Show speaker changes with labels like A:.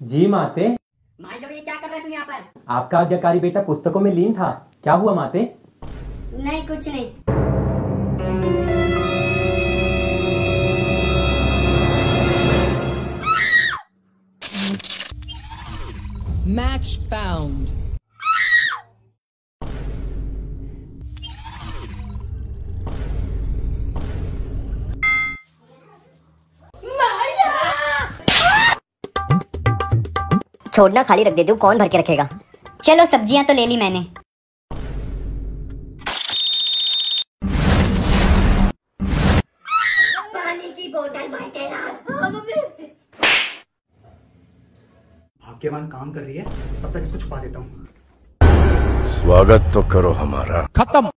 A: जी माते।
B: माई लोग ये क्या कर रहे तू यहाँ पर?
A: आपका आज्ञाकारी बेटा पुस्तकों में लीन था। क्या हुआ माते?
B: नहीं कुछ नहीं।
C: Match found.
D: छोड़ना खाली रख दे तू कौन भर के रखेगा?
B: चलो सब्ज़ियाँ तो ले ली मैंने। पानी की बोतल
E: भाग्यवान काम कर रही है तब तक इसको छुपा देता हूँ।
F: स्वागत तो करो हमारा।
G: खत्म।